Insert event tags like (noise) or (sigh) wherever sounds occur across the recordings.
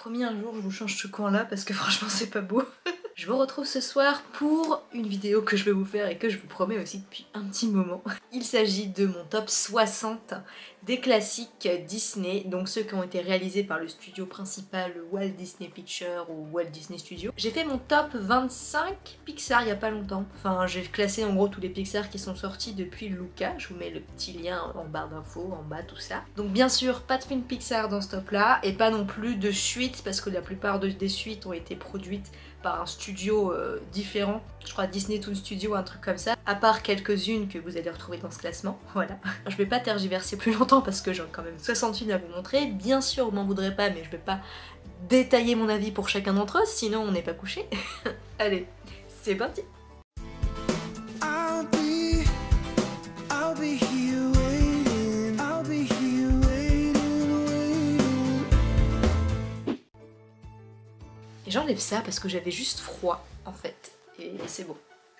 Promis un jour je vous change ce coin là parce que (laughs) franchement c'est pas beau. Je vous retrouve ce soir pour une vidéo que je vais vous faire et que je vous promets aussi depuis un petit moment. (laughs) Il s'agit de mon top 60 des classiques Disney, donc ceux qui ont été réalisés par le studio principal Walt Disney Pictures ou Walt Disney Studios. J'ai fait mon top 25 Pixar il y a pas longtemps. Enfin j'ai classé en gros tous les Pixar qui sont sortis depuis Luca, je vous mets le petit lien en barre d'infos, en bas tout ça. Donc bien sûr pas de film Pixar dans ce top là et pas non plus de suites parce que la plupart des suites ont été produites par un studio euh, différent, je crois Disney Toon Studio, un truc comme ça, à part quelques-unes que vous allez retrouver dans ce classement, (laughs) voilà. Je vais pas tergiverser plus longtemps parce que j'ai quand même 68 à vous montrer, bien sûr vous m'en voudrez pas mais je vais pas détailler mon avis pour chacun d'entre eux, sinon on n'est pas couché. (laughs) allez, c'est parti j'enlève ça parce que j'avais juste froid en fait. Et c'est bon.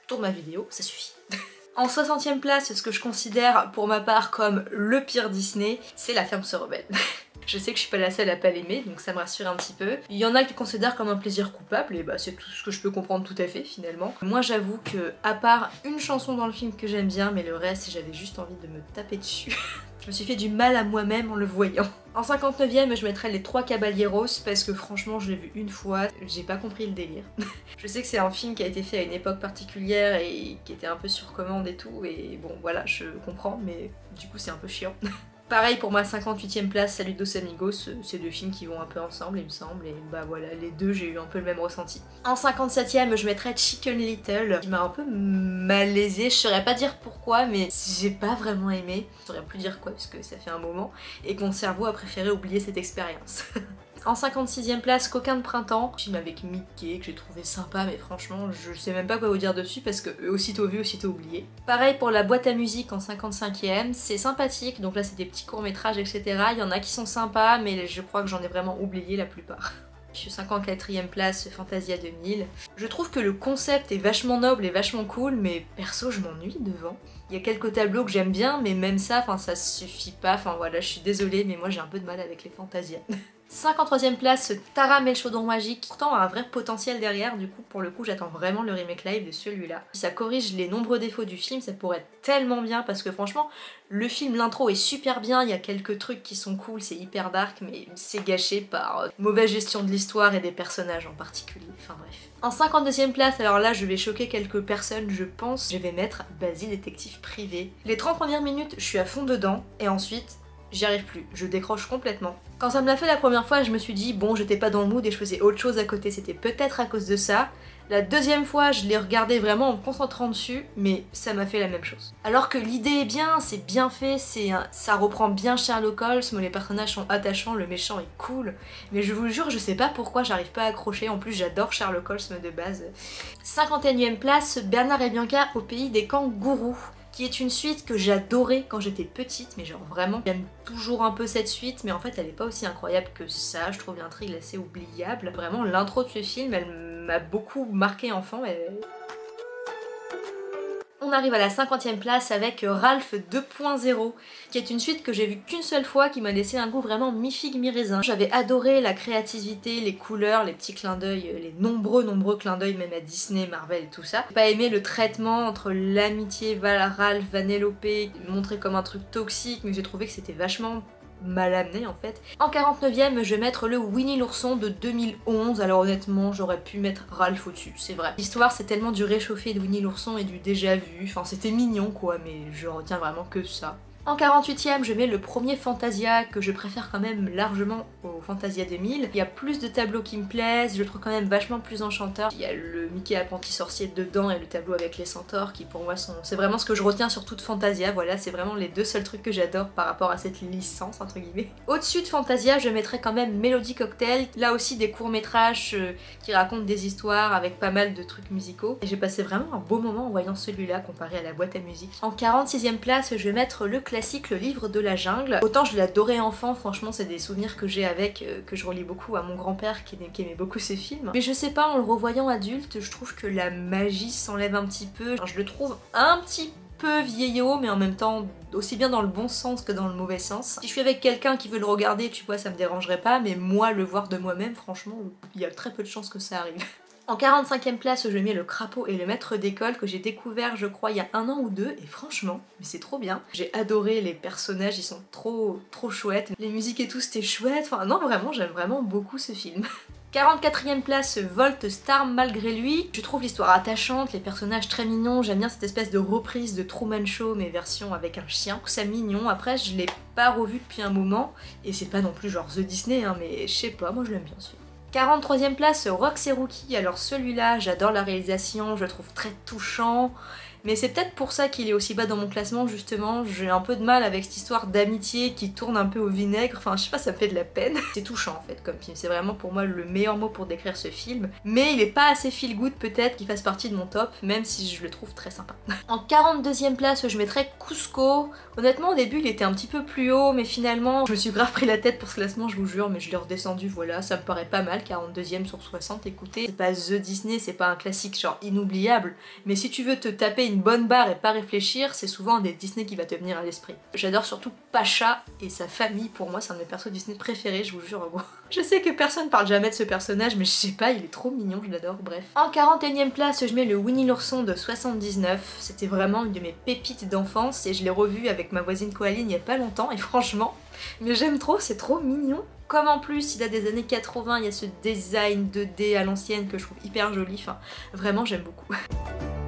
Tourne ma vidéo, ça suffit. (laughs) en 60ème place, ce que je considère pour ma part comme le pire Disney, c'est La Ferme se rebelle. (laughs) Je sais que je suis pas la seule à pas l'aimer, donc ça me rassure un petit peu. Il y en a qui considèrent comme un plaisir coupable, et bah c'est tout ce que je peux comprendre tout à fait finalement. Moi j'avoue que, à part une chanson dans le film que j'aime bien, mais le reste j'avais juste envie de me taper dessus. (laughs) je me suis fait du mal à moi-même en le voyant. (laughs) En 59ème, je mettrais les trois Caballeros parce que franchement, je l'ai vu une fois, j'ai pas compris le délire. (laughs) je sais que c'est un film qui a été fait à une époque particulière et qui était un peu sur commande et tout, et bon voilà, je comprends, mais du coup c'est un peu chiant. (laughs) Pareil pour ma 58ème place, Salut dos amigos, c'est deux films qui vont un peu ensemble il me semble, et bah voilà, les deux j'ai eu un peu le même ressenti. En 57ème, je mettrais Chicken Little, qui m'a un peu malaisé, je saurais pas dire pourquoi, mais j'ai pas vraiment aimé, je saurais plus dire quoi, parce que ça fait un moment, et que mon cerveau a préféré oublier cette expérience. (laughs) En 56ème place, Coquin de printemps, film avec Mickey que j'ai trouvé sympa mais franchement je sais même pas quoi vous dire dessus parce que aussitôt vu, aussitôt oublié. Pareil pour la boîte à musique en 55ème, c'est sympathique, donc là c'est des petits courts métrages etc. Il y en a qui sont sympas mais je crois que j'en ai vraiment oublié la plupart. (laughs) Je suis 54ème place, Fantasia 2000. Je trouve que le concept est vachement noble et vachement cool, mais perso, je m'ennuie devant. Il y a quelques tableaux que j'aime bien, mais même ça, enfin, ça suffit pas. Enfin voilà, je suis désolée, mais moi j'ai un peu de mal avec les Fantasia. (laughs) 53ème place, Tara chaudron magique. Pourtant, a un vrai potentiel derrière, du coup, pour le coup, j'attends vraiment le remake live de celui-là. Si ça corrige les nombreux défauts du film, ça pourrait être tellement bien, parce que franchement, le film, l'intro est super bien, il y a quelques trucs qui sont cool, c'est hyper dark, mais c'est gâché par euh, mauvaise gestion de l'histoire et des personnages en particulier. Enfin bref. En 52ème place, alors là, je vais choquer quelques personnes, je pense, je vais mettre Basile détective privé. Les 30 premières minutes, je suis à fond dedans, et ensuite, j'y arrive plus, je décroche complètement. Quand ça me l'a fait la première fois, je me suis dit bon j'étais pas dans le mood et je faisais autre chose à côté, c'était peut-être à cause de ça. La deuxième fois, je l'ai regardé vraiment en me concentrant dessus, mais ça m'a fait la même chose. Alors que l'idée est bien, c'est bien fait, c'est ça reprend bien Sherlock Holmes, les personnages sont attachants, le méchant est cool, mais je vous jure, je sais pas pourquoi j'arrive pas à accrocher, en plus j'adore Sherlock Holmes de base. 51ème place, Bernard et Bianca au pays des kangourous qui est une suite que j'adorais quand j'étais petite, mais genre vraiment, j'aime toujours un peu cette suite, mais en fait elle est pas aussi incroyable que ça, je trouve l'intrigue assez oubliable. Vraiment, l'intro de ce film, elle m'a beaucoup marqué enfant, elle on arrive à la 50e place avec Ralph 2.0, qui est une suite que j'ai vue qu'une seule fois, qui m'a laissé un goût vraiment mi-figue mi-raisin. J'avais adoré la créativité, les couleurs, les petits clins d'œil, les nombreux nombreux clins d'œil même à Disney, Marvel, tout ça. J'ai pas aimé le traitement entre l'amitié Ralph, Vanellope, montré comme un truc toxique, mais j'ai trouvé que c'était vachement mal amené en fait. En 49ème, je vais mettre le Winnie l'ourson de 2011. Alors honnêtement, j'aurais pu mettre Ralph au-dessus, c'est vrai. L'histoire, c'est tellement du réchauffé de Winnie l'ourson et du déjà vu. Enfin, c'était mignon quoi, mais je retiens vraiment que ça. En 48ème, je mets le premier Fantasia que je préfère quand même largement au Fantasia 2000. Il y a plus de tableaux qui me plaisent, je le trouve quand même vachement plus enchanteur. Il y a le Mickey apprenti sorcier dedans et le tableau avec les centaures qui pour moi sont... C'est vraiment ce que je retiens sur toute Fantasia, voilà, c'est vraiment les deux seuls trucs que j'adore par rapport à cette licence entre guillemets. Au-dessus de Fantasia, je mettrais quand même Melody Cocktail, là aussi des courts-métrages euh, qui racontent des histoires avec pas mal de trucs musicaux. Et j'ai passé vraiment un beau moment en voyant celui-là comparé à la boîte à musique. En 46ème place, je vais mettre le classique Le Livre de la Jungle. Autant je l'adorais enfant, franchement c'est des souvenirs que j'ai avec, euh, que je relis beaucoup à mon grand-père qui, aimait beaucoup ces films. Mais je sais pas, en le revoyant adulte, je trouve que la magie s'enlève un petit peu. je le trouve un petit peu vieillot, mais en même temps aussi bien dans le bon sens que dans le mauvais sens. Si je suis avec quelqu'un qui veut le regarder, tu vois, ça me dérangerait pas, mais moi, le voir de moi-même, franchement, il y a très peu de chances que ça arrive. (laughs) En 45ème place, je mets le crapaud et le maître d'école que j'ai découvert, je crois, il y a un an ou deux, et franchement, c'est trop bien. J'ai adoré les personnages, ils sont trop, trop chouettes. Les musiques et tout, c'était chouette. Enfin, non, vraiment, j'aime vraiment beaucoup ce film. (laughs) 44ème place, Volt Star malgré lui. Je trouve l'histoire attachante, les personnages très mignons, j'aime bien cette espèce de reprise de Truman Show mais version avec un chien. C'est mignon, après je l'ai pas revu depuis un moment et c'est pas non plus genre The Disney hein, mais je sais pas, moi je l'aime bien celui 43ème place, Rox et Rookie. Alors celui-là, j'adore la réalisation, je le trouve très touchant. Mais c'est peut-être pour ça qu'il est aussi bas dans mon classement justement, j'ai un peu de mal avec cette histoire d'amitié qui tourne un peu au vinaigre, enfin je sais pas, ça me fait de la peine. (laughs) C'est touchant en fait comme film, c'est vraiment pour moi le meilleur mot pour décrire ce film. Mais il est pas assez feel good peut-être qu'il fasse partie de mon top, même si je le trouve très sympa. (laughs) En 42ème place, je mettrais Cusco. Honnêtement au début il était un petit peu plus haut, mais finalement je me suis grave pris la tête pour ce classement, je vous jure, mais je l'ai redescendu, voilà, ça me paraît pas mal, 42ème sur 60, écoutez. C'est pas The Disney, c'est pas un classique genre inoubliable, mais si tu veux te taper une bonne barre et pas réfléchir, c'est souvent un des Disney qui va te venir à l'esprit. J'adore surtout Pacha et sa famille, pour moi c'est un de mes persos Disney préférés, je vous jure. (laughs) Je sais que personne parle jamais de ce personnage, mais je sais pas, il est trop mignon, je l'adore, bref. En 41ème place, je mets le Winnie l'ourson de 79. C'était vraiment une de mes pépites d'enfance et je l'ai revu avec ma voisine Coaline il y a pas longtemps et franchement, mais j'aime trop, c'est trop mignon. Comme en plus il a des années 80, il y a ce design 2D à l'ancienne que je trouve hyper joli, enfin vraiment j'aime beaucoup. (laughs)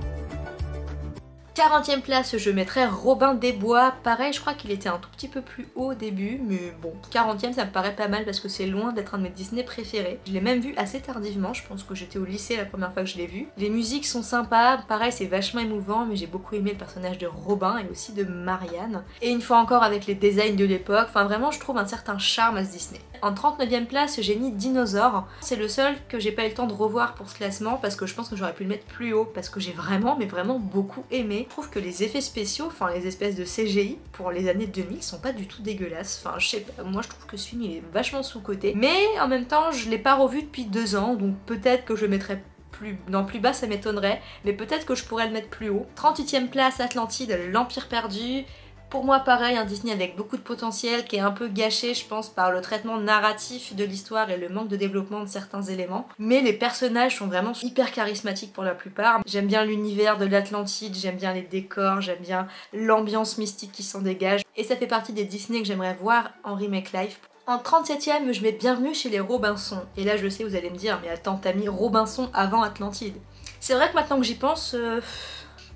40ème place, je mettrais Robin des Bois. Pareil, je crois qu'il était un tout petit peu plus haut au début, mais bon, 40ème ça me paraît pas mal parce que c'est loin d'être un de mes Disney préférés. Je l'ai même vu assez tardivement, je pense que j'étais au lycée la première fois que je l'ai vu. Les musiques sont sympas, pareil c'est vachement émouvant, mais j'ai beaucoup aimé le personnage de Robin et aussi de Marianne. Et une fois encore avec les designs de l'époque, enfin vraiment je trouve un certain charme à ce Disney. En 39ème place, j'ai mis Dinosaure. C'est le seul que j'ai pas eu le temps de revoir pour ce classement parce que je pense que j'aurais pu le mettre plus haut parce que j'ai vraiment, mais vraiment beaucoup aimé. Je trouve que les effets spéciaux, enfin les espèces de CGI pour les années 2000 sont pas du tout dégueulasses. Enfin, je sais pas, moi je trouve que ce film il est vachement sous-côté. Mais en même temps, je l'ai pas revu depuis deux ans, donc peut-être que je le mettrais plus, non, plus bas ça m'étonnerait, mais peut-être que je pourrais le mettre plus haut. 38ème place, Atlantide, l'Empire perdu. Pour moi, pareil, un Disney avec beaucoup de potentiel qui est un peu gâché, je pense, par le traitement narratif de l'histoire et le manque de développement de certains éléments. Mais les personnages sont vraiment hyper charismatiques pour la plupart. J'aime bien l'univers de l'Atlantide, j'aime bien les décors, j'aime bien l'ambiance mystique qui s'en dégage. Et ça fait partie des Disney que j'aimerais voir en remake live. En 37ème, je mets Bienvenue chez les Robinson. Et là, je sais, vous allez me dire, mais attends, t'as mis Robinson avant Atlantide. C'est vrai que maintenant que j'y pense... Euh,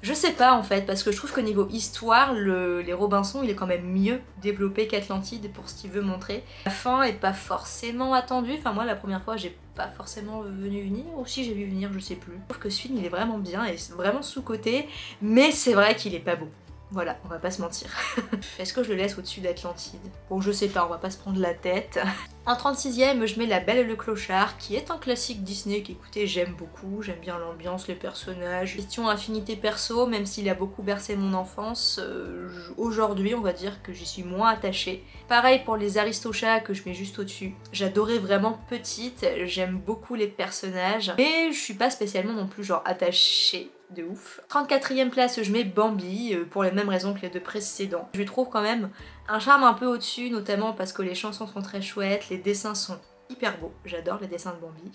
je sais pas en fait, parce que je trouve qu'au niveau histoire, les Robinson il est quand même mieux développé qu'Atlantide pour ce qu'il veut montrer. La fin est pas forcément attendue, enfin moi la première fois j'ai pas forcément venu venir, ou si j'ai vu venir, je sais plus. Je trouve que ce film il est vraiment bien et vraiment sous-côté, mais c'est vrai qu'il est pas beau. Voilà, on va pas se mentir. (laughs) Est-ce que je le laisse au-dessus d'Atlantide? Bon, je sais pas, on va pas se prendre la tête. (laughs) En 36ème, je mets La Belle et le Clochard, qui est un classique Disney qu'écoutez, j'aime beaucoup, j'aime bien l'ambiance, les personnages. Question affinité perso, même s'il a beaucoup bercé mon enfance, euh, aujourd'hui on va dire que j'y suis moins attachée. Pareil pour les Aristochats que je mets juste au-dessus. J'adorais vraiment petite, j'aime beaucoup les personnages, mais je suis pas spécialement non plus genre attachée de ouf. 34ème place, je mets Bambi, euh, pour les mêmes raisons que les deux précédents. Je lui trouve quand même un charme un peu au-dessus, notamment parce que les chansons sont très chouettes, les dessins sont hyper beau, j'adore les dessins de Bambi.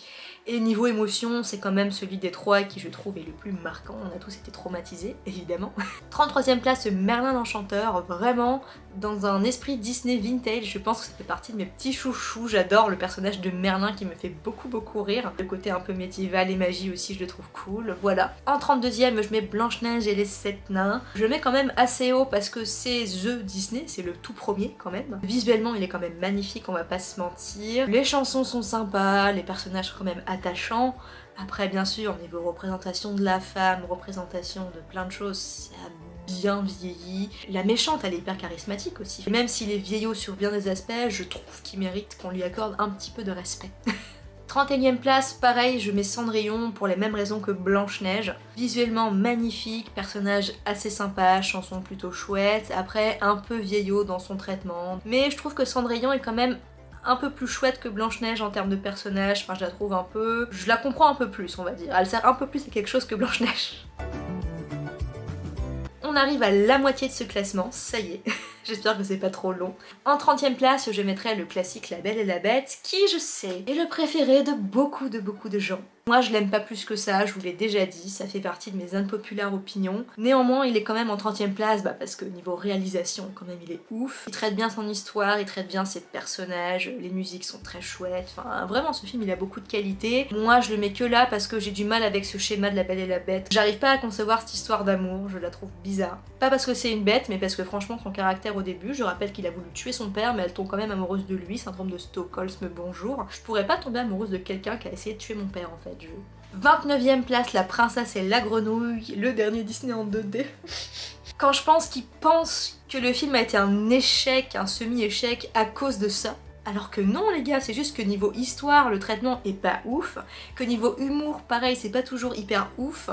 Et niveau émotion, c'est quand même celui des trois qui je trouve est le plus marquant, on a tous été traumatisés, (laughs) évidemment. 33ème place, Merlin l'Enchanteur, vraiment dans un esprit Disney vintage, je pense que ça fait partie de mes petits chouchous, j'adore le personnage de Merlin qui me fait beaucoup beaucoup rire. Le côté un peu médiéval et magie aussi, je le trouve cool, voilà. En 32ème, je mets Blanche-Neige et les sept nains. Je le mets quand même assez haut parce que c'est The Disney, c'est le tout premier quand même. Visuellement, il est quand même magnifique, on va pas se mentir. Les chansons sont sympas, les personnages quand même attachants. Après, bien sûr, niveau représentation de la femme, représentation de plein de choses, a bien vieilli. La méchante, elle est hyper charismatique aussi. Même s'il est vieillot sur bien des aspects, je trouve qu'il mérite qu'on lui accorde un petit peu de respect. (laughs) 31ème place, pareil, je mets Cendrillon pour les mêmes raisons que Blanche-Neige. Visuellement magnifique, personnage assez sympa, chanson plutôt chouette, après un peu vieillot dans son traitement. Mais je trouve que Cendrillon est quand même un peu plus chouette que Blanche-Neige en termes de personnage, enfin je la trouve un peu... Je la comprends un peu plus on va dire, elle sert un peu plus à quelque chose que Blanche-Neige. On arrive à la moitié de ce classement, ça y est, (laughs) j'espère que c'est pas trop long. En 30ème place, je mettrai le classique La Belle et la Bête, qui, je sais, est le préféré de beaucoup de beaucoup de gens. Moi je l'aime pas plus que ça, je vous l'ai déjà dit, ça fait partie de mes impopulaires opinions. Néanmoins il est quand même en 30ème place bah, parce que niveau réalisation quand même il est ouf. Il traite bien son histoire, il traite bien ses personnages, les musiques sont très chouettes, enfin vraiment ce film il a beaucoup de qualité. Moi je le mets que là parce que j'ai du mal avec ce schéma de la belle et la bête. J'arrive pas à concevoir cette histoire d'amour, je la trouve bizarre. Pas parce que c'est une bête mais parce que franchement son caractère au début, je rappelle qu'il a voulu tuer son père mais elle tombe quand même amoureuse de lui, syndrome de Stockholm, bonjour. Je pourrais pas tomber amoureuse de quelqu'un qui a essayé de tuer mon père en fait. 29ème place, La Princesse et la Grenouille, le dernier Disney en 2D. (laughs) Quand je pense qu'ils pensent que le film a été un échec, un semi-échec à cause de ça, alors que non les gars, c'est juste que niveau histoire, le traitement est pas ouf, que niveau humour, pareil, c'est pas toujours hyper ouf,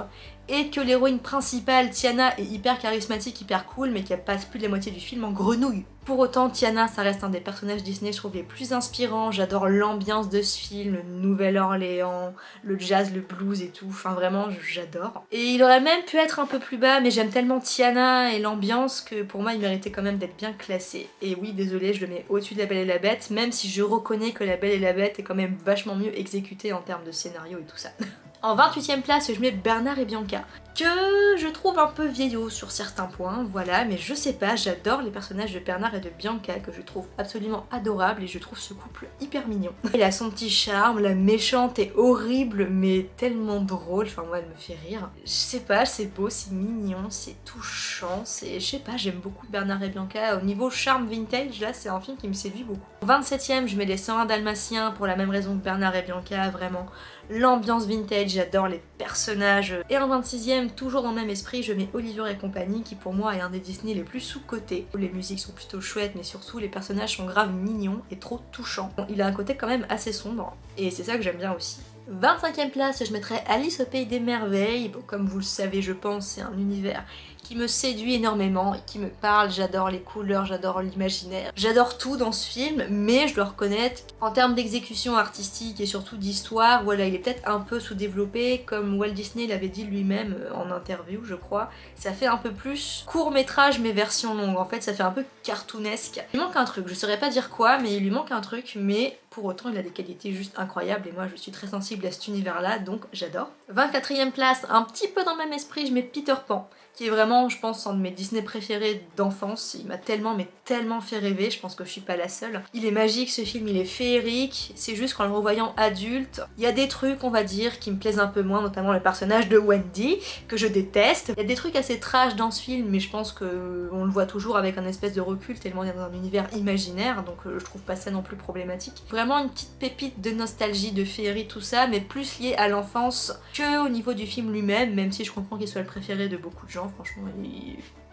et que l'héroïne principale, Tiana, est hyper charismatique, hyper cool, mais qu'elle passe plus de la moitié du film en grenouille. Pour autant, Tiana, ça reste un des personnages Disney, je trouve, les plus inspirants. J'adore l'ambiance de ce film, le Nouvelle-Orléans, le jazz, le blues et tout. Enfin, vraiment, j'adore. Et il aurait même pu être un peu plus bas, mais j'aime tellement Tiana et l'ambiance que pour moi, il méritait quand même d'être bien classé. Et oui, désolé, je le mets au-dessus de La Belle et la Bête, même si je reconnais que La Belle et la Bête est quand même vachement mieux exécutée en termes de scénario et tout ça. (laughs) En 28ème place, je mets Bernard et Bianca, 있죠. Que je trouve un peu vieillot sur certains points, voilà, mais je sais pas, j'adore les personnages de Bernard et de Bianca, que je trouve absolument adorables, et je trouve ce couple hyper mignon. Elle a son petit charme, la méchante est horrible, mais tellement drôle, enfin moi elle me fait rire. Je sais pas, c'est beau, c'est mignon, c'est touchant, c'est... je sais pas, j'aime beaucoup Bernard et Bianca. Au niveau charme vintage, là, c'est un film qui me séduit beaucoup. En 27ème, je mets les 101 Dalmatiens, pour la même raison que Bernard et Bianca, vraiment l'ambiance vintage, j'adore les personnages. Et en 26ème, toujours dans le même esprit, je mets Olivier et compagnie qui pour moi est un des Disney les plus sous-cotés. Les musiques sont plutôt chouettes mais surtout les personnages sont grave mignons et trop touchants. il a un côté quand même assez sombre et c'est ça que j'aime bien aussi. 25ème place, je mettrais Alice au Pays des Merveilles. Bon, comme vous le savez, je pense, c'est un univers qui me séduit énormément qui me parle. J'adore les couleurs, j'adore l'imaginaire. J'adore tout dans ce film, mais je dois reconnaître, en termes d'exécution artistique et surtout d'histoire, voilà, il est peut-être un peu sous-développé, comme Walt Disney l'avait dit lui-même euh, en interview, je crois. Ça fait un peu plus court métrage mais version longue. En fait, ça fait un peu cartoonesque. Il manque un truc, je saurais pas dire quoi, mais il lui manque un truc, mais pour autant, il a des qualités juste incroyables et moi, je suis très sensible à cet univers-là, donc j'adore. 24ème place, un petit peu dans le même esprit, je mets Peter Pan qui est vraiment, je pense, un de mes Disney préférés d'enfance. Il m'a tellement, mais tellement fait rêver, je pense que je suis pas la seule. Il est magique ce film, il est féerique, c'est juste qu'en le revoyant adulte, il y a des trucs, on va dire, qui me plaisent un peu moins, notamment le personnage de Wendy, que je déteste. Il y a des trucs assez trash dans ce film, mais je pense que on le voit toujours avec un espèce de recul, tellement il est dans un univers imaginaire, donc euh, je trouve pas ça non plus problématique. Vraiment une petite pépite de nostalgie, de féerie, tout ça, mais plus lié à l'enfance que au niveau du film lui-même, même si je comprends qu'il soit le préféré de beaucoup de gens franchement,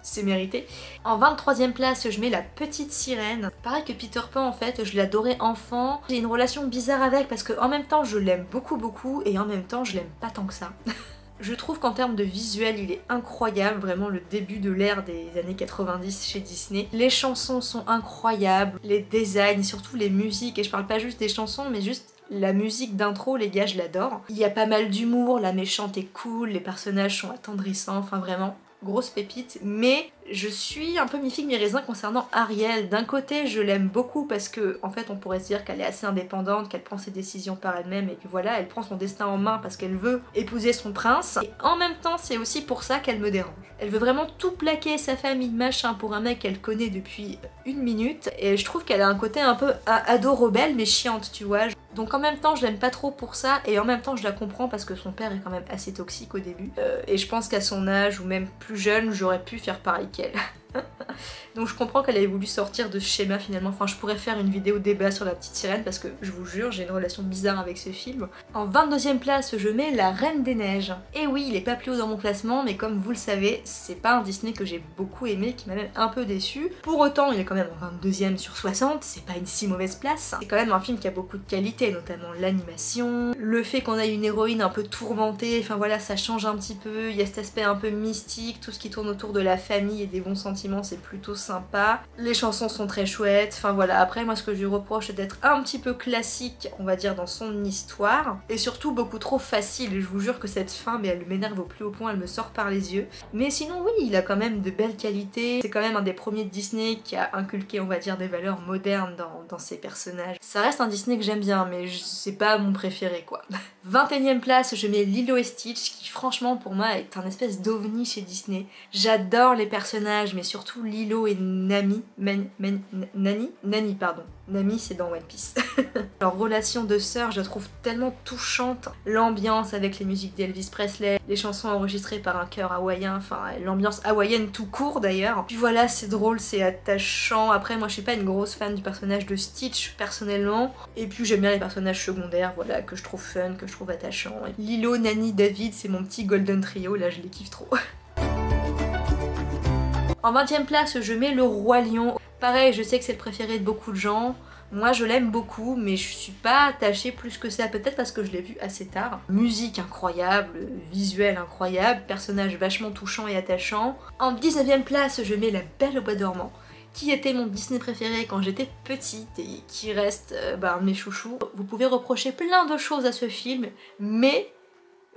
c'est mérité. En 23ème place, je mets La Petite Sirène. Pareil que Peter Pan, en fait, je l'adorais enfant. J'ai une relation bizarre avec parce qu'en même temps, je l'aime beaucoup beaucoup et en même temps, je l'aime pas tant que ça. (laughs) Je trouve qu'en termes de visuel, il est incroyable, vraiment le début de l'ère des années 90 chez Disney. Les chansons sont incroyables, les designs, surtout les musiques, et je parle pas juste des chansons, mais juste la musique d'intro, les gars, je l'adore. Il y a pas mal d'humour, la méchante est cool, les personnages sont attendrissants, enfin vraiment, grosse pépite, mais je suis un peu mi-figue mi-raisin concernant Ariel. D'un côté, je l'aime beaucoup parce que, en fait, on pourrait se dire qu'elle est assez indépendante, qu'elle prend ses décisions par elle-même et que voilà, elle prend son destin en main parce qu'elle veut épouser son prince. Et en même temps, c'est aussi pour ça qu'elle me dérange. Elle veut vraiment tout plaquer, sa famille, machin, pour un mec qu'elle connaît depuis une minute. Et je trouve qu'elle a un côté un peu ado rebelle mais chiante, tu vois. Donc en même temps, je l'aime pas trop pour ça et en même temps, je la comprends parce que son père est quand même assez toxique au début. Euh, et je pense qu'à son âge ou même plus jeune, j'aurais pu faire pareil qu'elle. (laughs) Donc je comprends qu'elle ait voulu sortir de ce schéma finalement. Enfin, je pourrais faire une vidéo débat sur la petite sirène parce que je vous jure, j'ai une relation bizarre avec ce film. En 22ème place, je mets La Reine des Neiges. Et oui, il est pas plus haut dans mon classement, mais comme vous le savez, c'est pas un Disney que j'ai beaucoup aimé, qui m'a même un peu déçu. Pour autant, il est quand même en 22ème sur 60, c'est pas une si mauvaise place. C'est quand même un film qui a beaucoup de qualité, notamment l'animation, le fait qu'on a une héroïne un peu tourmentée, enfin voilà, ça change un petit peu, il y a cet aspect un peu mystique, tout ce qui tourne autour de la famille et des bons sentiments c'est plutôt sympa. Les chansons sont très chouettes, enfin voilà. Après, moi, ce que je lui reproche, c'est d'être un petit peu classique, on va dire, dans son histoire, et surtout beaucoup trop facile. Je vous jure que cette fin, mais elle m'énerve au plus haut point, elle me sort par les yeux. Mais sinon, oui, il a quand même de belles qualités. C'est quand même un des premiers Disney qui a inculqué, on va dire, des valeurs modernes dans, dans ses personnages. Ça reste un Disney que j'aime bien, mais c'est pas mon préféré, quoi. (laughs) 21ème place, je mets Lilo et Stitch, qui franchement, pour moi, est un espèce d'ovni chez Disney. J'adore les personnages, mais surtout Lilo et Nami. Nani? Nani, pardon. Nami, c'est dans One Piece. (laughs) Leur relation de sœur, je trouve tellement touchante. L'ambiance avec les musiques d'Elvis Presley, les chansons enregistrées par un chœur hawaïen, enfin l'ambiance hawaïenne tout court d'ailleurs. Puis voilà, c'est drôle, c'est attachant. Après, moi je suis pas une grosse fan du personnage de Stitch personnellement. Et puis j'aime bien les personnages secondaires, voilà, que je trouve fun, que je trouve attachant. Lilo, Nani, David, c'est mon petit golden trio, là je les kiffe trop. (laughs) En 20ème place, je mets le Roi Lion. Pareil, je sais que c'est le préféré de beaucoup de gens. Moi je l'aime beaucoup mais je suis pas attachée plus que ça, peut-être parce que je l'ai vu assez tard. Musique incroyable, visuel incroyable, personnage vachement touchant et attachant. En 19ème place je mets La Belle au Bois dormant qui était mon Disney préféré quand j'étais petite et qui reste euh, bah, mes chouchous. Vous pouvez reprocher plein de choses à ce film, mais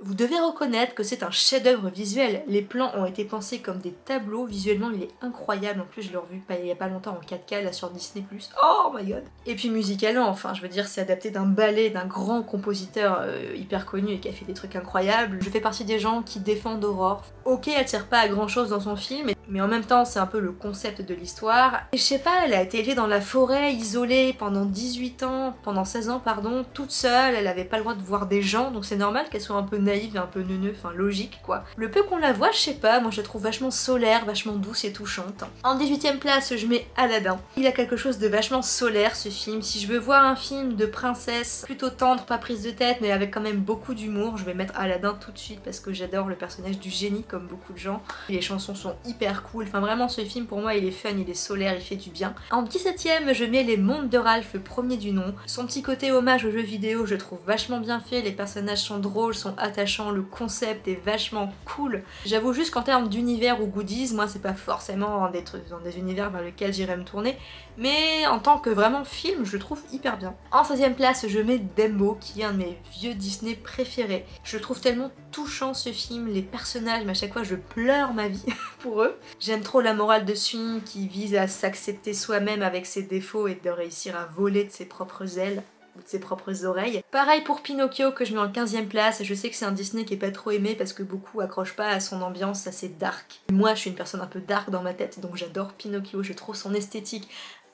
vous devez reconnaître que c'est un chef-d'œuvre visuel. Les plans ont été pensés comme des tableaux. Visuellement, il est incroyable. En plus, je l'ai revu il y a pas longtemps en 4K là sur Disney+. Oh my god Et puis musicalement, enfin, je veux dire, c'est adapté d'un ballet d'un grand compositeur euh, hyper connu et qui a fait des trucs incroyables. Je fais partie des gens qui défendent Aurore. Ok, elle sert pas à grand chose dans son film, mais en même temps, c'est un peu le concept de l'histoire. Et je sais pas, elle a été élevée dans la forêt, isolée pendant 18 ans, pendant 16 ans, pardon, toute seule. Elle avait pas le droit de voir des gens, donc c'est normal qu'elle soit un peu naïve et un peu neuneux, enfin logique quoi. Le peu qu'on la voit, je sais pas, moi je la trouve vachement solaire, vachement douce et touchante. En 18ème place, je mets Aladdin. Il a quelque chose de vachement solaire ce film. Si je veux voir un film de princesse plutôt tendre, pas prise de tête, mais avec quand même beaucoup d'humour, je vais mettre Aladdin tout de suite parce que j'adore le personnage du génie comme beaucoup de gens. Les chansons sont hyper cool. Enfin vraiment ce film pour moi il est fun, il est solaire, il fait du bien. En 17ème, je mets Les Mondes de Ralph, premier du nom. Son petit côté hommage aux jeux vidéo, je trouve vachement bien fait. Les personnages sont drôles, sont attachants, le concept est vachement cool. J'avoue juste qu'en termes d'univers ou goodies, moi c'est pas forcément trucs dans des univers vers lesquels j'irais me tourner, mais en tant que vraiment film, je le trouve hyper bien. En 16ème place, je mets Dembo, qui est un de mes vieux Disney préférés. Je trouve tellement touchant ce film, les personnages, mais à chaque fois je pleure ma vie (laughs) pour eux. J'aime trop la morale de ce qui vise à s'accepter soi-même avec ses défauts et de réussir à voler de ses propres ailes de ses propres oreilles. Pareil pour Pinocchio que je mets en 15ème place, je sais que c'est un Disney qui est pas trop aimé parce que beaucoup accrochent pas à son ambiance assez dark. Moi je suis une personne un peu dark dans ma tête donc j'adore Pinocchio, je trouve son esthétique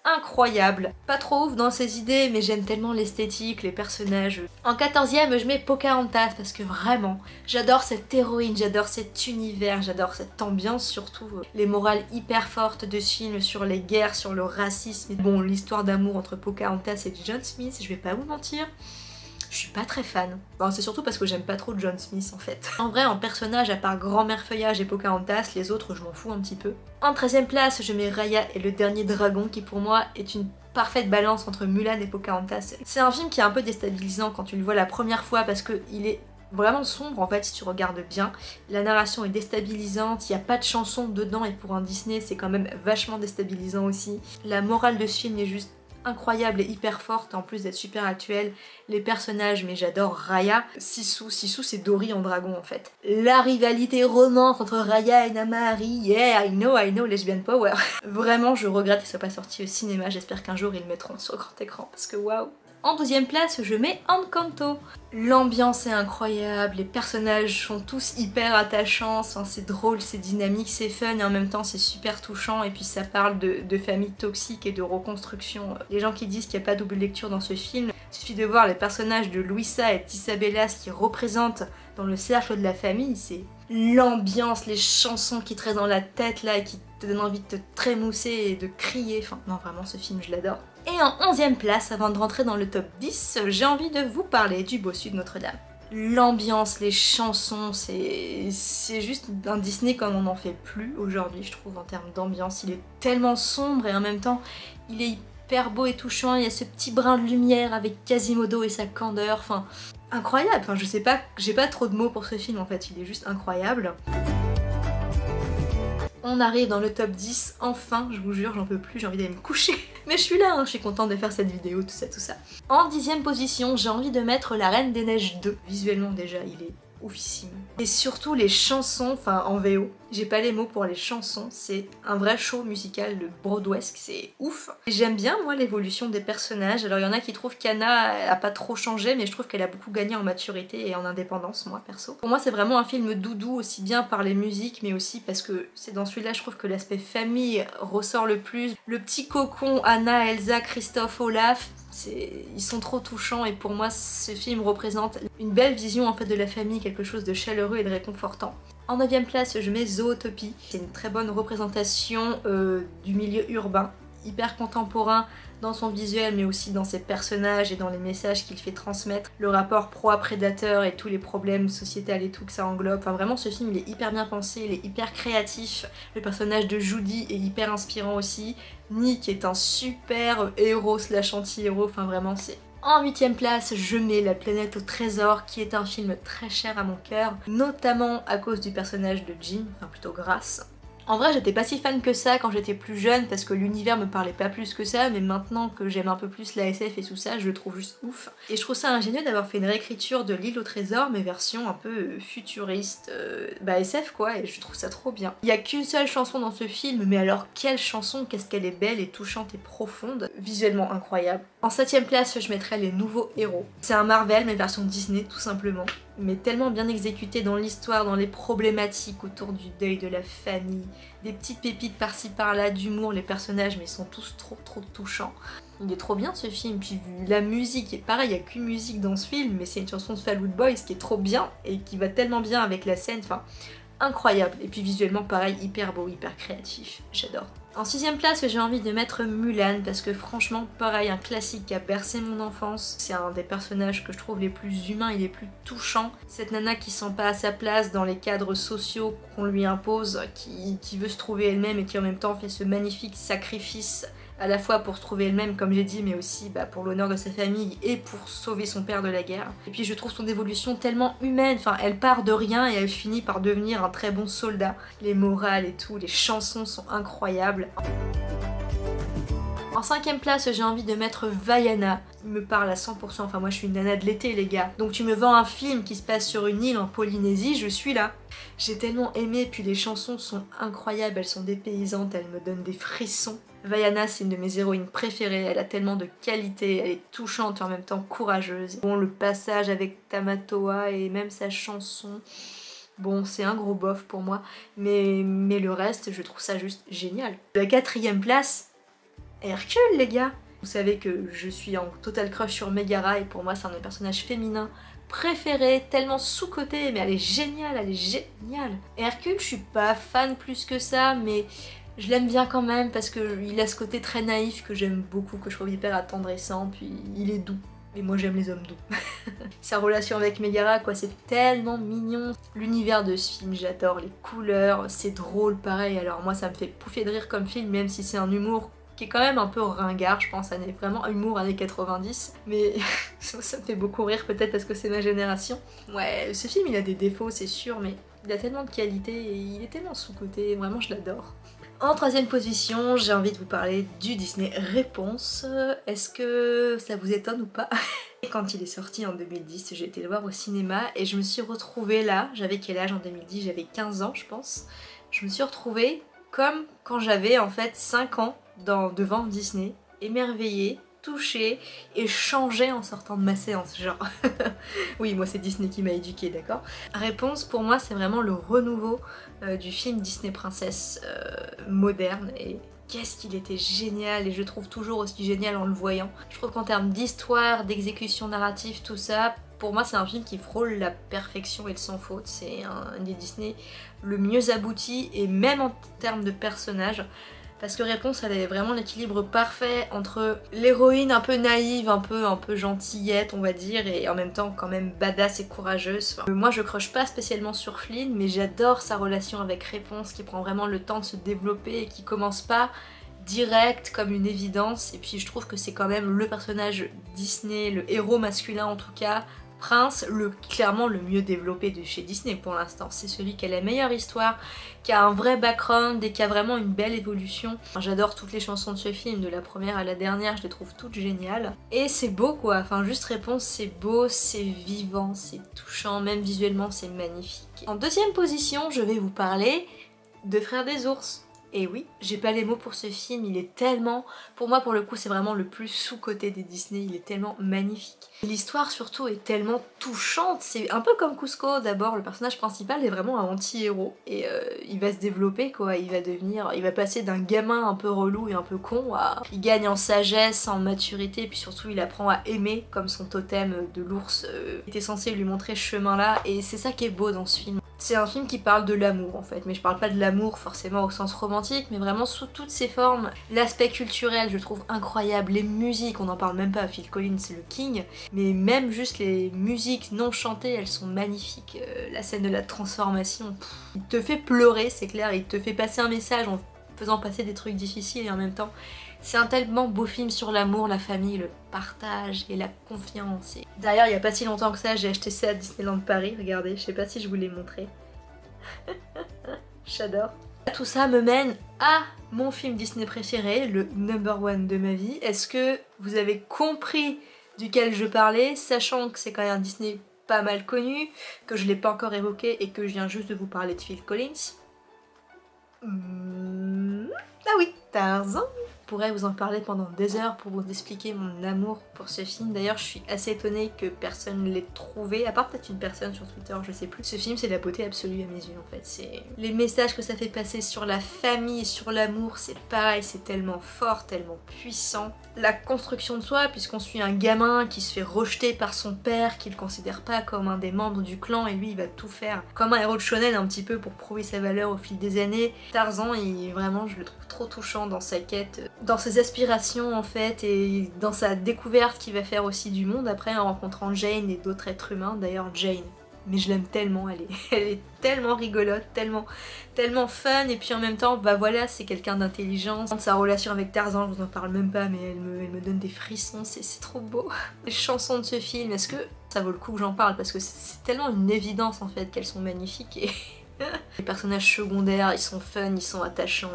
incroyable. Pas trop ouf dans ses idées, mais j'aime tellement l'esthétique, les personnages. En 14ème, je mets Pocahontas parce que vraiment, j'adore cette héroïne, j'adore cet univers, j'adore cette ambiance surtout. Les morales hyper fortes de ce film sur les guerres, sur le racisme. Bon, l'histoire d'amour entre Pocahontas et John Smith, je vais pas vous mentir je suis pas très fan. C'est surtout parce que j'aime pas trop John Smith en fait. En vrai, en personnage, à part Grand-Mère Feuillage et Pocahontas, les autres je m'en fous un petit peu. En 13ème place, je mets Raya et le dernier dragon qui pour moi est une parfaite balance entre Mulan et Pocahontas. C'est un film qui est un peu déstabilisant quand tu le vois la première fois parce qu'il est vraiment sombre en fait si tu regardes bien. La narration est déstabilisante, il n'y a pas de chanson dedans et pour un Disney c'est quand même vachement déstabilisant aussi. La morale de ce film est juste incroyable et hyper forte en plus d'être super actuelle. Les personnages, mais j'adore Raya. Sisu, Sisu c'est Dory en dragon en fait. La rivalité romance entre Raya et Namari, yeah, I know, I know, lesbian power. (laughs) Vraiment, je regrette qu'il soit pas sorti au cinéma, j'espère qu'un jour ils le mettront sur grand écran parce que waouh en deuxième place, je mets Encanto. L'ambiance est incroyable, les personnages sont tous hyper attachants, c'est drôle, c'est dynamique, c'est fun et en même temps c'est super touchant et puis ça parle de, familles toxiques et de reconstruction. Les gens qui disent qu'il n'y a pas double lecture dans ce film, il suffit de voir les personnages de Luisa et d'Isabella, ce qui représentent dans le cercle de la famille, c'est l'ambiance, les chansons qui te restent dans la tête là et qui te donnent envie de te trémousser et de crier. Enfin, non, vraiment, ce film, je l'adore. Et en 11ème place, avant de rentrer dans le top 10, j'ai envie de vous parler du Bossu de Notre-Dame. L'ambiance, les chansons, c'est juste un Disney comme on n'en fait plus aujourd'hui, je trouve, en termes d'ambiance. Il est tellement sombre et en même temps, il est hyper beau et touchant. Il y a ce petit brin de lumière avec Quasimodo et sa candeur. Enfin, incroyable. Enfin, je sais pas, j'ai pas trop de mots pour ce film en fait, il est juste incroyable. On arrive dans le top 10, enfin, je vous jure, j'en peux plus, j'ai envie d'aller me coucher. (laughs) Mais je suis là, hein, je suis contente de faire cette vidéo, tout ça, tout ça. En dixième position, j'ai envie de mettre La Reine des Neiges 2. Visuellement déjà, il est oufissime. Et surtout les chansons, enfin en VO, j'ai pas les mots pour les chansons, c'est un vrai show musical de Broadwesque, c'est ouf. J'aime bien moi l'évolution des personnages, alors il y en a qui trouvent qu'Anna a pas trop changé, mais je trouve qu'elle a beaucoup gagné en maturité et en indépendance, moi perso. Pour moi c'est vraiment un film doudou, aussi bien par les musiques, mais aussi parce que c'est dans celui-là je trouve que l'aspect famille ressort le plus. Le petit cocon Anna, Elsa, Christophe, Olaf, ils sont trop touchants et pour moi ce film représente une belle vision en fait de la famille, quelque chose de chaleureux et de réconfortant. En 9ème place je mets Zootopie, c'est une très bonne représentation euh, du milieu urbain, hyper contemporain dans son visuel mais aussi dans ses personnages et dans les messages qu'il fait transmettre, le rapport proie-prédateur et tous les problèmes sociétals et tout que ça englobe. Enfin vraiment ce film il est hyper bien pensé, il est hyper créatif, le personnage de Judy est hyper inspirant aussi, Nick est un super héros slash anti-héros, enfin vraiment c'est en huitième place, je mets La planète au trésor, qui est un film très cher à mon cœur, notamment à cause du personnage de Jim, enfin plutôt grâce. En vrai, j'étais pas si fan que ça quand j'étais plus jeune parce que l'univers me parlait pas plus que ça, mais maintenant que j'aime un peu plus la SF et tout ça, je le trouve juste ouf. Et je trouve ça ingénieux d'avoir fait une réécriture de l'île au trésor, mais version un peu euh, futuriste, euh, bah SF quoi, et je trouve ça trop bien. Il y a qu'une seule chanson dans ce film, mais alors quelle chanson, qu'est-ce qu'elle est belle et touchante et profonde, visuellement incroyable. En septième place, je mettrais Les Nouveaux Héros. C'est un Marvel, mais version Disney tout simplement mais tellement bien exécuté dans l'histoire, dans les problématiques autour du deuil de la famille, des petites pépites par-ci par-là d'humour, les personnages mais ils sont tous trop trop touchants. Il est trop bien ce film, puis la musique, est pareil, il n'y a qu'une musique dans ce film, mais c'est une chanson de Fall Out Boys qui est trop bien et qui va tellement bien avec la scène, enfin incroyable. Et puis visuellement pareil, hyper beau, hyper créatif, j'adore. En sixième place, j'ai envie de mettre Mulan parce que franchement, pareil, un classique qui a bercé mon enfance. C'est un des personnages que je trouve les plus humains et les plus touchants. Cette nana qui sent pas à sa place dans les cadres sociaux qu'on lui impose, qui, qui veut se trouver elle-même et qui en même temps fait ce magnifique sacrifice à la fois pour se trouver elle-même comme j'ai dit mais aussi bah, pour l'honneur de sa famille et pour sauver son père de la guerre. Et puis je trouve son évolution tellement humaine, enfin elle part de rien et elle finit par devenir un très bon soldat. Les morales et tout, les chansons sont incroyables. En cinquième place, j'ai envie de mettre Vaiana. Il me parle à 100%, enfin moi je suis une nana de l'été les gars. Donc tu me vends un film qui se passe sur une île en Polynésie, je suis là. J'ai tellement aimé, puis les chansons sont incroyables, elles sont dépaysantes, elles me donnent des frissons. Vaiana, c'est une de mes héroïnes préférées, elle a tellement de qualité, elle est touchante et en même temps courageuse. Bon, le passage avec Tamatoa et même sa chanson, bon, c'est un gros bof pour moi, mais, le reste, je trouve ça juste génial. La quatrième place, Hercule, les gars Vous savez que je suis en total crush sur Megara et pour moi, c'est un des personnages féminins préférés, tellement sous-côté, mais elle est géniale, elle est géniale. Hercule, je suis pas fan plus que ça, mais je l'aime bien quand même parce qu'il a ce côté très naïf que j'aime beaucoup, que je trouve hyper attendrissant, puis il est doux. Et moi j'aime les hommes doux. (laughs) Sa relation avec Megara, quoi, c'est tellement mignon. L'univers de ce film, j'adore les couleurs, c'est drôle pareil. Alors moi ça me fait pouffer de rire comme film, même si c'est un humour qui est quand même un peu ringard, je pense, vraiment humour années 90, mais (laughs) ça me fait beaucoup rire peut-être parce que c'est ma génération. Ouais, ce film il a des défauts c'est sûr, mais il a tellement de qualité et il est tellement sous-côté, vraiment je l'adore. En troisième position, j'ai envie de vous parler du Disney Réponse. Est-ce que ça vous étonne ou pas? Quand il est sorti en 2010, j'ai été le voir au cinéma et je me suis retrouvée là. J'avais quel âge en 2010 J'avais 15 ans, je pense. Je me suis retrouvée comme quand j'avais en fait 5 ans devant Disney, émerveillée, touchée et changée en sortant de ma séance, genre. (laughs) oui, moi c'est Disney qui m'a éduquée, d'accord Réponse, pour moi, c'est vraiment le renouveau euh, du film Disney Princesse euh, moderne et qu'est-ce qu'il était génial et je trouve toujours aussi génial en le voyant. Je trouve qu'en termes d'histoire, d'exécution narrative, tout ça, pour moi c'est un film qui frôle la perfection et le sans faute. C'est un des Disney le mieux abouti et même en termes de personnages parce que Réponse elle avait vraiment l'équilibre parfait entre l'héroïne un peu naïve, un peu un peu gentillette on va dire et en même temps quand même badass et courageuse. moi je croche pas spécialement sur Flynn mais j'adore sa relation avec Réponse qui prend vraiment le temps de se développer et qui commence pas direct comme une évidence et puis je trouve que c'est quand même le personnage Disney, le héros masculin en tout cas Prince, le, clairement le mieux développé de chez Disney pour l'instant. C'est celui qui a la meilleure histoire, qui a un vrai background et qui a vraiment une belle évolution. J'adore toutes les chansons de ce film, de la première à la dernière, je les trouve toutes géniales. Et c'est beau quoi, enfin juste réponse, c'est beau, c'est vivant, c'est touchant, même visuellement c'est magnifique. En deuxième position, je vais vous parler de Frères des ours. Et oui, j'ai pas les mots pour ce film, il est tellement... Pour moi, pour le coup, c'est vraiment le plus sous-côté des Disney, il est tellement magnifique. L'histoire, surtout, est tellement touchante, c'est un peu comme Cusco, d'abord, le personnage principal est vraiment un anti-héros, et euh, il va se développer, quoi, il va devenir... Il va passer d'un gamin un peu relou et un peu con à... Il gagne en sagesse, en maturité, puis surtout, il apprend à aimer, comme son totem de l'ours euh, était censé lui montrer ce chemin-là, et c'est ça qui est beau dans ce film. C'est un film qui parle de l'amour en fait, mais je parle pas de l'amour forcément au sens romantique, mais vraiment sous toutes ses formes. L'aspect culturel je trouve incroyable, les musiques, on n'en parle même pas, Phil Collins c'est le king, mais même juste les musiques non chantées, elles sont magnifiques. Euh, la scène de la transformation, il te fait pleurer c'est clair, il te fait passer un message en faisant passer des trucs difficiles et en même temps c'est un tellement beau film sur l'amour, la famille, le partage et la confiance. D'ailleurs, il n'y a pas si longtemps que ça, j'ai acheté ça à Disneyland Paris. Regardez, je sais pas si je vous l'ai montré. (laughs) J'adore. Tout ça me mène à mon film Disney préféré, le number one de ma vie. Est-ce que vous avez compris duquel je parlais, sachant que c'est quand même un Disney pas mal connu, que je l'ai pas encore évoqué et que je viens juste de vous parler de Phil Collins. Hmm, Ah oui, Tarzan pourrais vous en parler pendant des heures pour vous expliquer mon amour pour ce film. D'ailleurs, je suis assez étonnée que personne ne l'ait trouvé, à part peut-être une personne sur Twitter, je sais plus. Ce film, c'est la beauté absolue à mes yeux en fait. C'est les messages que ça fait passer sur la famille sur l'amour, c'est pareil, c'est tellement fort, tellement puissant. La construction de soi, puisqu'on suit un gamin qui se fait rejeter par son père, qui le considère pas comme un des membres du clan, et lui, il va tout faire comme un héros de shonen un petit peu pour prouver sa valeur au fil des années. Tarzan, il vraiment, je le trouve trop touchant dans sa quête dans ses aspirations en fait et dans sa découverte qu'il va faire aussi du monde après en rencontrant Jane et d'autres êtres humains. D'ailleurs Jane, mais je l'aime tellement, elle est, (laughs) elle est tellement rigolote, tellement, tellement fun et puis en même temps bah voilà c'est quelqu'un d'intelligent. Sa relation avec Tarzan, je vous en parle même pas mais elle me, elle me donne des frissons, c'est trop beau. (laughs) Les chansons de ce film, est-ce que ça vaut le coup que j'en parle? Parce que c'est tellement une évidence en fait qu'elles sont magnifiques et (laughs) les personnages secondaires, ils sont fun, ils sont attachants,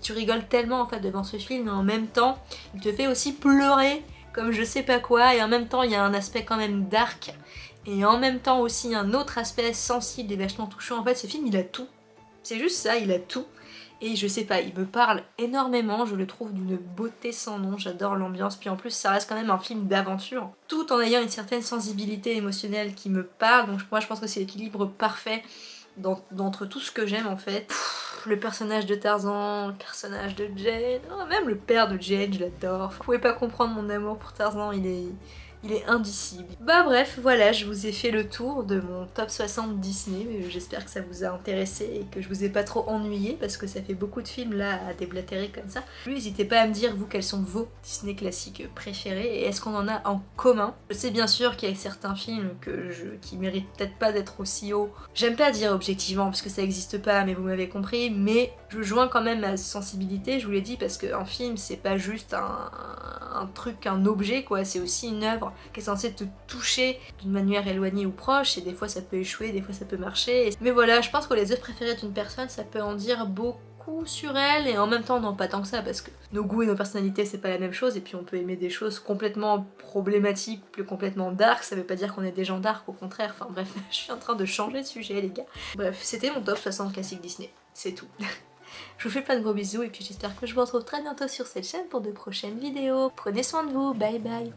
tu rigoles tellement en fait devant ce film, mais en même temps, il te fait aussi pleurer comme je sais pas quoi, et en même temps, il y a un aspect quand même dark, et en même temps aussi un autre aspect sensible et vachement touchant. En fait, ce film, il a tout. C'est juste ça, il a tout. Et je sais pas, il me parle énormément, je le trouve d'une beauté sans nom, j'adore l'ambiance, puis en plus ça reste quand même un film d'aventure, tout en ayant une certaine sensibilité émotionnelle qui me parle, donc moi je pense que c'est l'équilibre parfait d'entre tout ce que j'aime en fait. le personnage de Tarzan, le personnage de Jane, oh, même le père de Jane, je l'adore. Vous pouvez pas comprendre mon amour pour Tarzan, il est il est indicible. Bah bref, voilà, je vous ai fait le tour de mon top 60 Disney, j'espère que ça vous a intéressé et que je vous ai pas trop ennuyé parce que ça fait beaucoup de films là à déblatérer comme ça. N'hésitez pas à me dire vous quels sont vos Disney classiques préférés et est-ce qu'on en a en commun? Je sais bien sûr qu'il y a certains films qui méritent peut-être pas d'être aussi haut. J'aime pas dire objectivement parce que ça existe pas mais vous m'avez compris, mais je joins quand même ma sensibilité, je vous l'ai dit, parce qu'un film c'est pas juste un, un truc, un objet quoi, c'est aussi une œuvre qui est censé te toucher d'une manière éloignée ou proche, et des fois ça peut échouer, des fois ça peut marcher. Mais voilà, je pense que les œuvres préférées d'une personne, ça peut en dire beaucoup sur elle et en même temps non pas tant que ça parce que nos goûts et nos personnalités c'est pas la même chose et puis on peut aimer des choses complètement problématiques plus complètement dark ça veut pas dire qu'on est des gens dark au contraire. Enfin bref (laughs) je suis en train de changer de sujet les gars. Bref c'était mon top 60 classique Disney c'est tout. (laughs) Je vous fais plein de gros bisous et puis j'espère que je vous retrouve très bientôt sur cette chaîne pour de prochaines vidéos. Prenez soin de vous bye bye